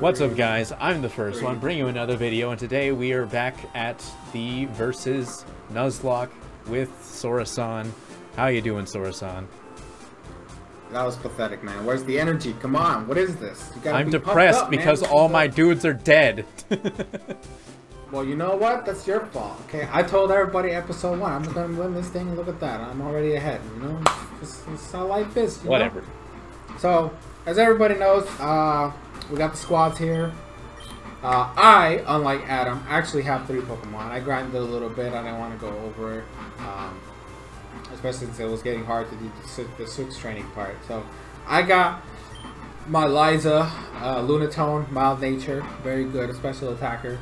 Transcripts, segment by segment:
What's up guys, I'm the first one, bringing you another video, and today we are back at the versus Nuzlocke with Soresan. How you doing, Soresan? That was pathetic, man. Where's the energy? Come on, what is this? I'm be depressed up, because all my dudes are dead. well, you know what? That's your fault, okay? I told everybody episode one, I'm gonna win this thing, look at that. I'm already ahead, you know? It's, it's how life is, Whatever. Know? So, as everybody knows, uh, we got the squads here. Uh, I, unlike Adam, actually have three Pokemon. I grinded a little bit. I didn't want to go over it. Um, especially since it was getting hard to do the, switch training part. So I got my Liza, uh, Lunatone, Mild Nature, very good, a special attacker.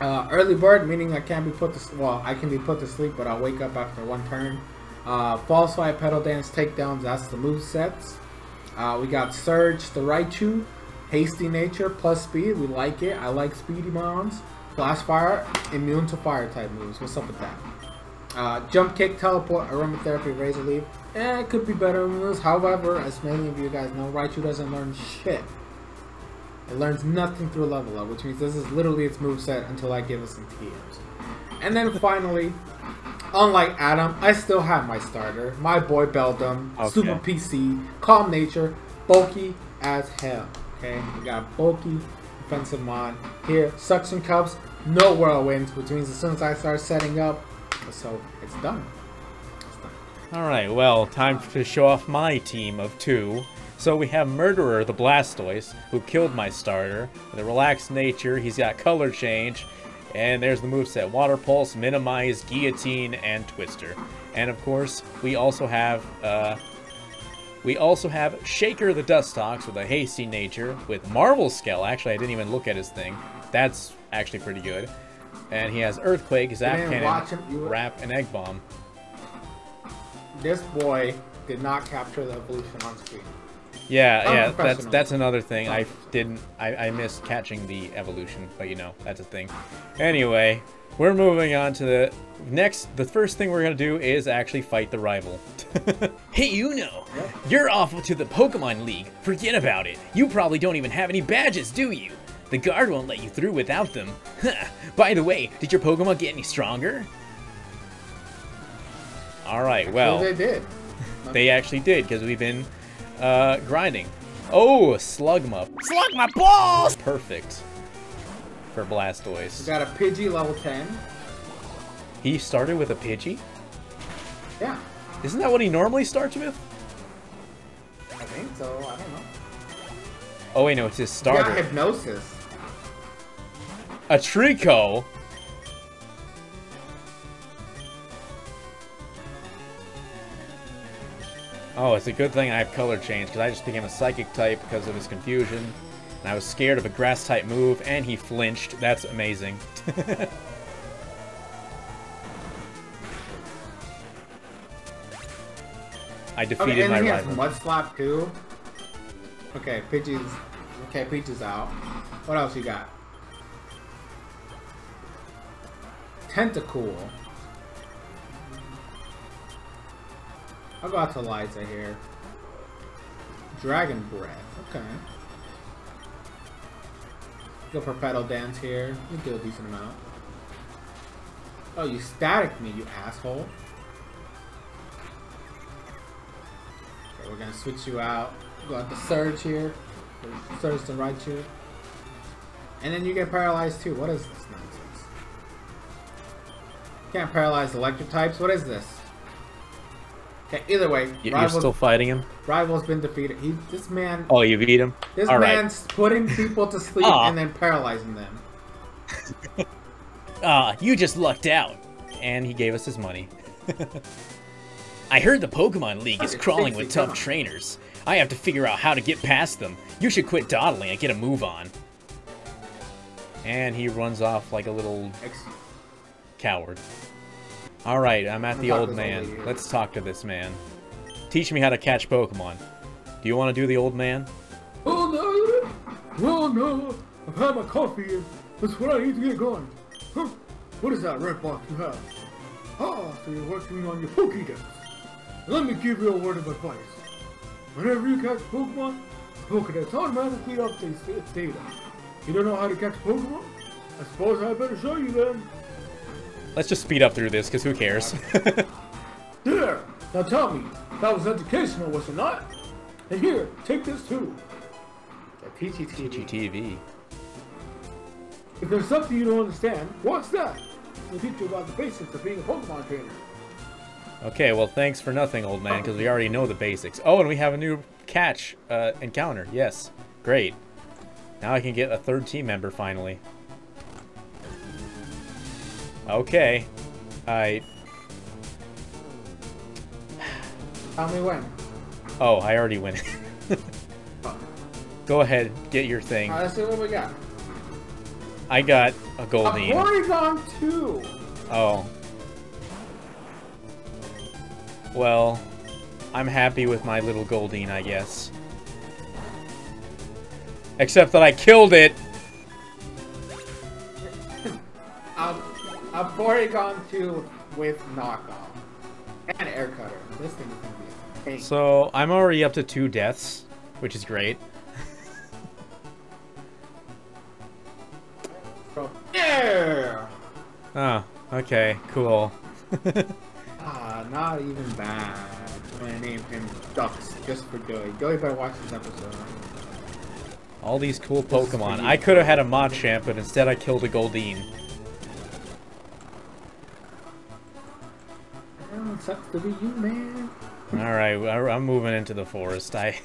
Uh, early Bird, meaning I can't be put to well, I can be put to sleep, but I'll wake up after one turn. Uh, False Swipe, Petal Dance, Takedowns, that's the move sets. Uh, we got Surge, the Raichu, Hasty Nature, plus speed. We like it. I like speedy mons. Flash Fire, immune to fire type moves. What's up with that? Uh, jump Kick, Teleport, Aromatherapy, Razor Leaf. Eh, it could be better moves. However, as many of you guys know, Raichu doesn't learn shit. It learns nothing through level up, which means this is literally its move set until I give it some TMs. And then finally, Unlike Adam, I still have my starter, my boy Beldum, okay. Super PC, Calm Nature, bulky as hell. Okay, we got bulky defensive mod here. Suction cups, no whirlwinds, which means as soon as I start setting up, so it's done. All right, well, time to show off my team of two. So we have Murderer, the Blastoise, who killed my starter. With a relaxed nature, he's got color change, and there's the moveset, Water Pulse, Minimize, Guillotine, and Twister. And of course, we also have, uh, we also have Shaker the Dustox with a hasty nature, with Marvel Scale. Actually, I didn't even look at his thing. That's actually pretty good. And he has Earthquake, Zap Cannon, Wrap, and Egg Bomb. This boy did not capture the evolution on screen. Yeah, yeah, that's that's another thing. I didn't, I, I missed catching the evolution, but you know, that's a thing. Anyway, we're moving on to the next, the first thing we're gonna do is actually fight the rival. hey, Uno! You're off to the Pokemon League. Forget about it. You probably don't even have any badges, do you? The guard won't let you through without them. By the way, did your Pokemon get any stronger? Alright, well... they did. they actually did, because we've been uh, grinding. Oh, Slugma. Slugma balls! Perfect. For Blastoise. We got a Pidgey level 10. He started with a Pidgey? Yeah. Isn't that what he normally starts with? I think so. I don't know. Oh wait, no, it's his starter. got Hypnosis. A Treecko? Oh, it's a good thing I have color change, because I just became a Psychic type because of his confusion. And I was scared of a Grass type move, and he flinched. That's amazing. I defeated okay, and my he rival. Has Mud Slap too. Okay, Pidgey's okay. Peaches out. What else you got? Tentacool. I'll go out to Liza here. Dragon Breath. Okay. Go for Petal Dance here. You do a decent amount. Oh, you static me, you asshole. Okay, we're gonna switch you out. Go out the Surge here. Surge to right Raichu. And then you get paralyzed too. What is this nonsense? Can't paralyze electric types. What is this? Okay, either way, you're still fighting him. Rival's been defeated. He, this man. Oh, you beat him. This All man's right. putting people to sleep and then paralyzing them. Ah, you just lucked out. And he gave us his money. I heard the Pokemon League is crawling with tough trainers. I have to figure out how to get past them. You should quit dawdling and get a move on. And he runs off like a little coward. Alright, I'm at the old man. Let's talk to this man. Teach me how to catch Pokemon. Do you want to do the old man? Oh no! Oh no! I've had my coffee and that's what I need to get going. Huh? What is that red box you have? Ah, so you're working on your Pokédex. Let me give you a word of advice. Whenever you catch Pokemon, Pokedex automatically updates its data. You don't know how to catch Pokemon? I suppose I better show you then. Let's just speed up through this, because who cares? There! Now tell me, that was educational, was it not? And here, take this too. The Teachy TV. If there's something you don't understand, what's that? We'll teach you about the basics of being a Pokemon trainer. Okay, well, thanks for nothing, old man, because we already know the basics. Oh, and we have a new catch uh, encounter. Yes, great. Now I can get a third team member, finally. Okay. I... Tell me when. Oh, I already went. Go ahead, get your thing. Alright, let's see what we got. I got a A Goldeen. Porygon 2! Oh. Well, I'm happy with my little Goldeen, I guess. Except that I killed it! Um, a Porygon 2 with knockoff. And air cutter. This thing is gonna be pain. So, I'm already up to two deaths, which is great. So, yeah! Oh, okay, cool. Ah, not even bad. I'm gonna name him Ducks just for Joey. Joey better watch this episode. All these cool Pokemon. I could have had a Machamp, but instead I killed a Goldeen. Oh, it sucks to be you, man. Alright, I- I'm moving into the forest. I...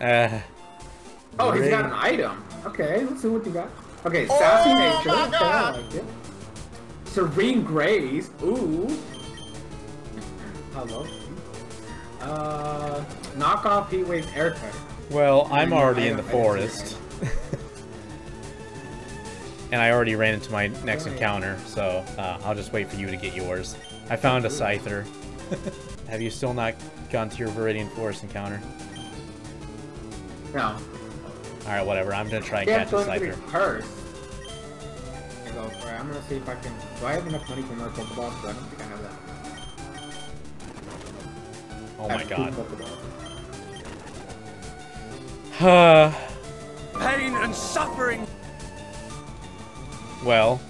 Uh... Oh, he's got an item. Okay, let's see what you got. Okay, Sassy Nature. Okay, I like it. Serene Grace. Ooh. Hello. Uh, knockoff Heatwave Air Cutter. Well, I'm already in the don't- I don't see forest. and I already ran into my next Right. encounter, so uh, I'll just wait for you to get yours. I found a Scyther. Have you still not gone to your Viridian Forest encounter? No. Alright, whatever. I'm gonna try and Yeah, catch a going to Scyther. be first. I go for it. I'm gonna see if I can. Do I have enough money for more Pokeballs? But I don't think I have that. Oh I my have two god. Pokeballs. Uh, Pain and suffering. well,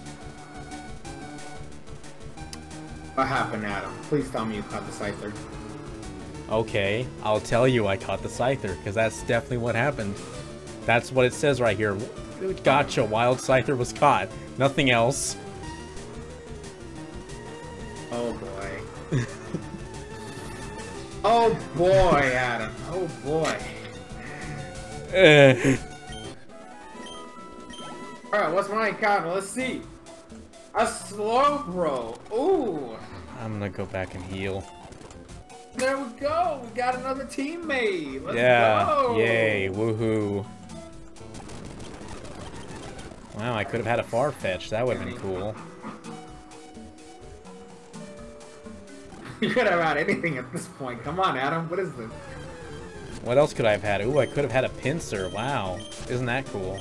What happened, Adam? Please tell me you caught the Scyther. okay. I'll tell you I caught the Scyther, because that's definitely what happened. That's what it says right here. Gotcha, Wild Scyther was caught. Nothing else. Oh boy. oh boy, Adam. Oh boy. Eh. Ugh. Alright, what's my encounter? Let's see. A Slowbro. Ooh. I'm gonna go back and heal. There we go. We got another teammate. Let's yeah, go. yay, woohoo. Wow, I could have had a Farfetch. That would have been cool. You could have had anything at this point. Come on, Adam. What is this? What else could I have had? Ooh, I could have had a Pinsir. Wow. Isn't that cool?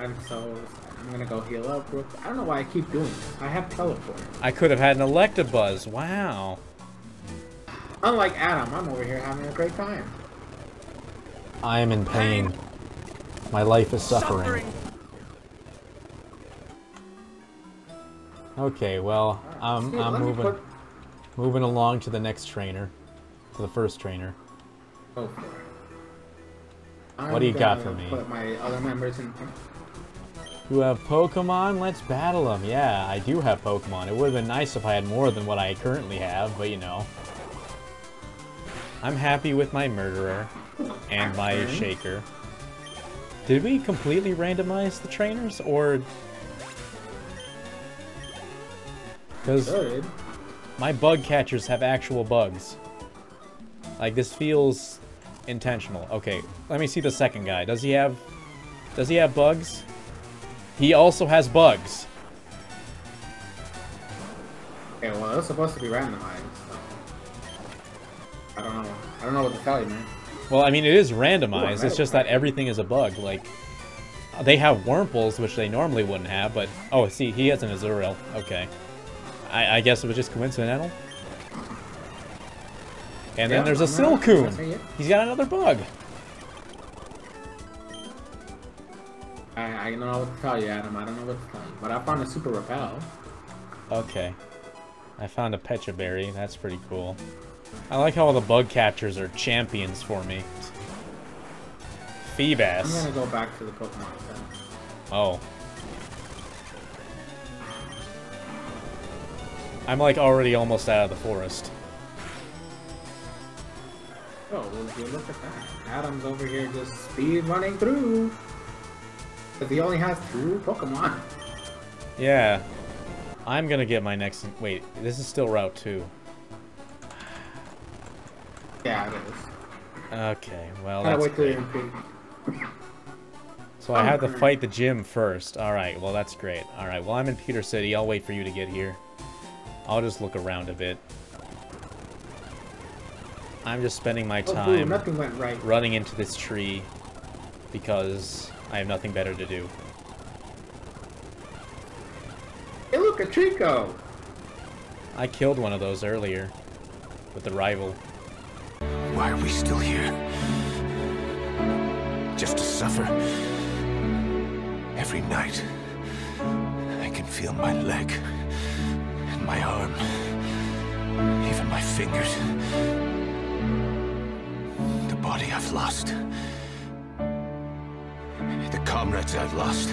I'm so. I'm gonna go heal up. Real quick. I don't know why I keep doing this. I have teleport. I could have had an Electabuzz. Wow. Unlike Adam, I'm over here having a great time. I am in pain. My life is Suffering. Okay, well, I'm, See, I'm moving put- moving along to the next trainer. To the first trainer. Go for it. What do you got for me? Put my other members in. You have Pokemon? Let's battle them. Yeah, I do have Pokemon. It would have been nice if I had more than what I currently have, but you know. I'm happy with my Murderer and my Shaker. Did we completely randomize the trainers, or... Because my bug catchers have actual bugs. Like, this feels intentional. Okay, let me see the second guy. Does he have... Does he have bugs? He also has bugs. Okay, well, it's supposed to be randomized. So. I don't know. I don't know what to tell you, man. Well, I mean, it is randomized. I It's just that everything is a bug. Like, they have Wurmples, which they normally wouldn't have, but... Oh, see, he has an Azurill. Okay. I, I guess it was just coincidental? And Yeah, then there's a Silcoon. He's got another bug. I, don't know what to tell you, Adam. I don't know what to tell you. But I found a super repel. Okay. I found a Pecha Berry. That's pretty cool. I like how all the bug catchers are champions for me. Feebas. I'm gonna go back to the Pokemon Center. Oh. I'm like already almost out of the forest. Oh, you look at that? Adam's over here just speed running through. Because he only has two Pokemon. Yeah. I'm gonna get my next... Wait, this is still Route 2. Yeah, it is. Okay, well Gotta that's great. you're in peak. So I have to fight the gym first. Alright, well that's great. Alright, well I'm in Pewter City. I'll wait for you to get here. I'll just look around a bit. I'm just spending my Oh, time nothing went right. running into this tree because I have nothing better to do. Hey, look, a Treecko! I killed one of those earlier with the rival. Why are we still here? Just to suffer? Every night, I can feel my leg and my arm, even my fingers. The body I've lost. The comrades I've lost.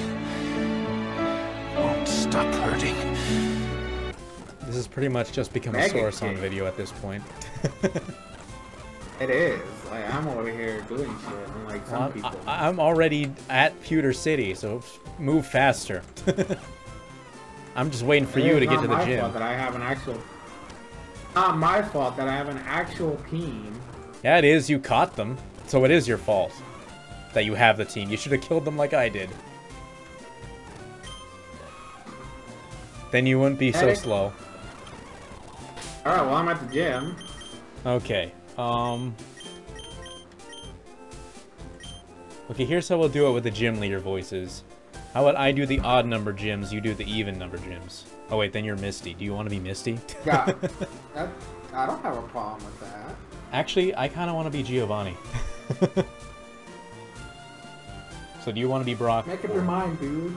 Won't stop hurting. This has pretty much just become a Soresan video at this point. It is. Like, I'm over here doing shit, unlike some I'm, people. I, I'm already at Pewter City, so move faster. I'm just waiting for It you to get to the my gym. fault that I have an actual... Not my fault that I have an actual team. Yeah, it is. You caught them, so it is your fault that you have the team. You should have killed them like I did. Then you wouldn't be so slow. Alright, well, I'm at the gym. Okay. Um. Okay, here's how we'll do it with the gym leader voices. How about I do the odd number gyms, you do the even number gyms. Oh wait, then you're Misty. Do you want to be Misty? Yeah. that, I don't have a problem with that. Actually, I kind of want to be Giovanni. so do you want to be Brock? Make up your mind, dude.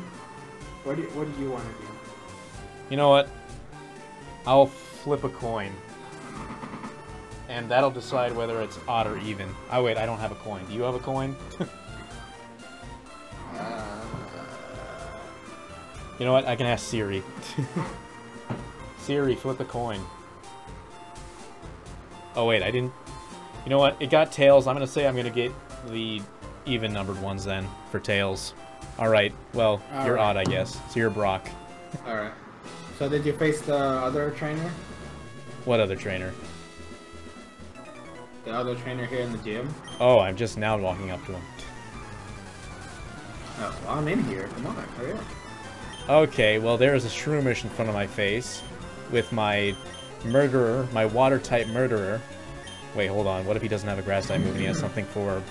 What do you, what do you want to do? You know what? I'll flip a coin. And that'll decide whether it's odd or even. Oh wait, I don't have a coin. Do you have a coin? you know what? I can ask Siri. Siri, flip a coin. Oh wait, I didn't. You know what? It got tails. I'm gonna say I'm gonna get the even numbered ones then for tails. All right. Well, you're Alright. odd, I guess. So you're Brock. Alright. So did you face the other trainer? What other trainer? The other trainer here in the gym? Oh, I'm just now walking up to him. Oh, well, I'm in here. Come on, hurry up. Okay, well there's a shroomish in front of my face with my murderer, my water type murderer. Wait, hold on. What if he doesn't have a grass type move and he has something for...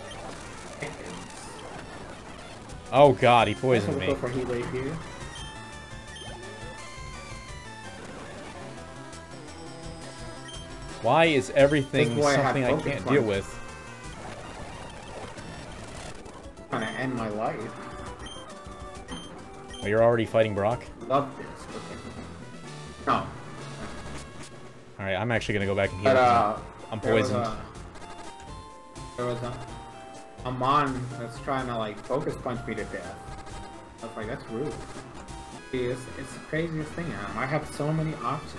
Oh god, he poisoned me. go for heat wave here. Why is everything This boy had something I focus can't deal punch. with? Trying to end my life. Well, you're already fighting Brock? Love this. Okay. No. Alright, I'm actually gonna go back and heal But, him. uh... I'm there was poisoned. a- There was a... A mon that's trying to, like, focus punch me to death. I was like, that's rude. It's, it's the craziest thing. I have so many options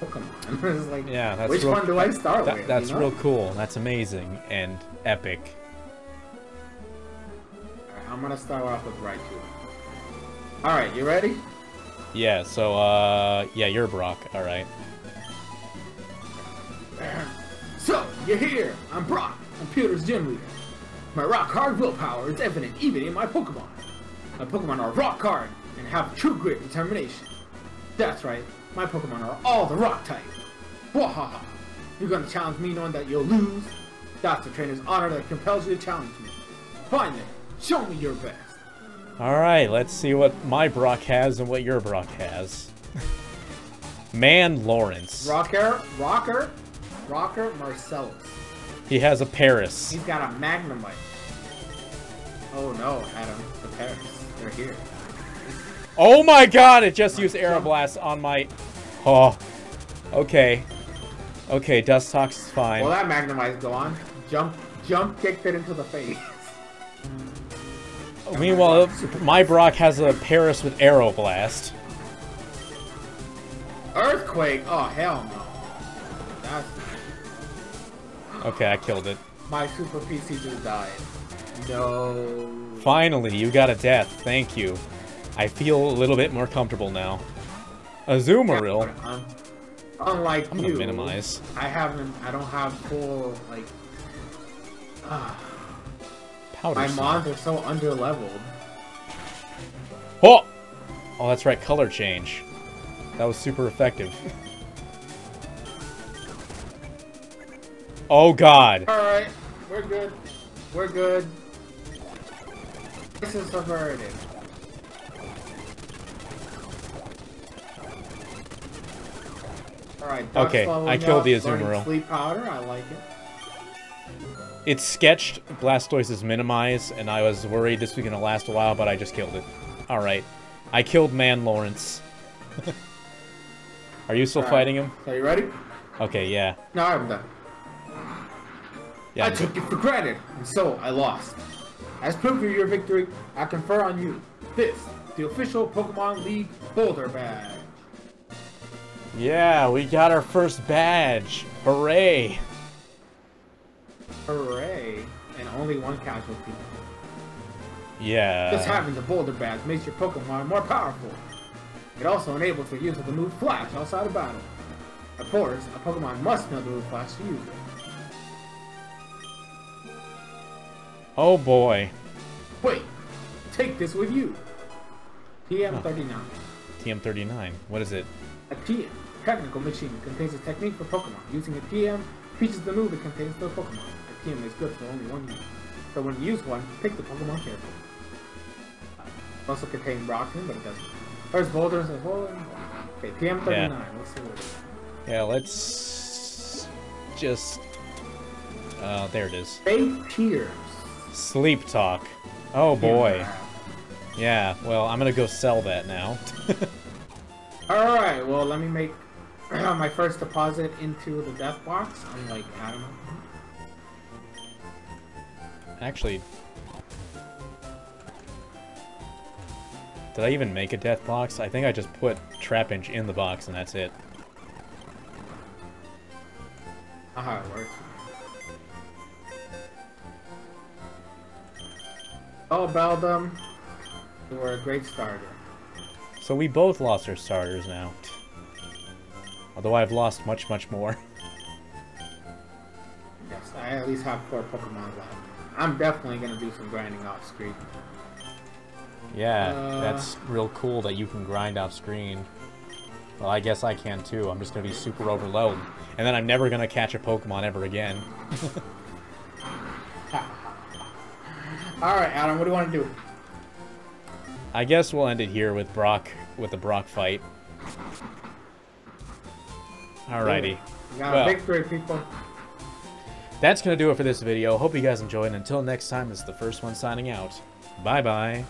of, like, Pokemon. it's like, Yeah, that's which real- one do I start That- with? that's you know? real cool. That's amazing and epic. Alright, I'm gonna start off with Raichu. Alright, you ready? Yeah, so, uh, yeah, you're Brock. Alright. So, you're here! I'm Brock. I'm Pewter's gym leader. My rock hard willpower is evident even in my Pokemon. My Pokemon are rock hard and have true grit and determination. That's right, my Pokemon are all the rock type. Wahaha! You're gonna challenge me knowing that you'll lose? That's the trainer's honor that compels you to challenge me. Fine then, show me your best. Alright, let's see what my Brock has and what your Brock has. Man Lawrence. Rocker, rocker, Rocker Marcellus. He has a Paras. He's got a Magnemite. Oh no, Adam. The Paras. They're here. Oh my god, it just used Aeroblast on my... Oh. Okay. Okay, Dustox is fine. Well, that Magnemite's gone. Jump, jump kicked it into the face. Meanwhile, my Brock has a Paras with Aeroblast. Earthquake? Oh, hell no. Okay, I killed it. My Super PC just died. No. Finally, you got a death. Thank you. I feel a little bit more comfortable now. Azumarill. Um, unlike I'm you, minimize. I haven't. I don't have full like. ah, Powder my mons are so underleveled. Oh! Oh, that's right, color change. That was super effective. oh god. All right, we're good. We're good. This is averted. All right. Okay, I killed up, the Azumarill. Sleep powder. I like it. It's sketched Blastoise's minimize, and I was worried this was gonna last a while, but I just killed it. Alright. I killed Man Lawrence. Are you still right. fighting him? Are you ready? Okay, yeah. No, I'm done. Yeah. I took it for granted, and so I lost. As proof of your victory, I confer on you this, the official Pokemon League Boulder Badge. Yeah, we got our first badge. Hooray! Hooray! And only one casualty. Yeah. Just having the Boulder Badge makes your Pokemon more powerful. It also enables the use of the move Flash outside of battle. Of course, a Pokemon must know the move Flash to use it. Oh boy. Wait, take this with you. TM39. TM39. What is it? A TM, technical machine, contains a technique for Pokemon. Using a TM features the move it contains the Pokemon. A TM is good for only one use. So when you use one, pick the Pokemon carefully. It also contains Rock Tomb, but it doesn't. First boulders and well, Okay, TM39. Yeah. Let's see what it is. Yeah, let's just. Uh, there it is. Fake Tears. Sleep talk. Oh boy. Yeah, well, I'm gonna go sell that now. Alright, well, let me make my first deposit into the death box, unlike Adam. Actually. Did I even make a death box? I think I just put Trapinch in the box and that's it. Not how it works. Oh, Beldum, you were a great starter. So we both lost our starters now. Although I've lost much, much more. Yes, I at least have four Pokemon left. I'm definitely gonna do some grinding off screen. Yeah, Uh. that's real cool that you can grind off screen. Well, I guess I can too. I'm just gonna be super overloaded. And then I'm never gonna catch a Pokemon ever again. Alright, Adam, what do you want to do? I guess we'll end it here with Brock, with the Brock fight. Alrighty. Got Well. a victory, people. That's gonna do it for this video. Hope you guys enjoyed, until next time, this is the first one signing out. Bye-bye.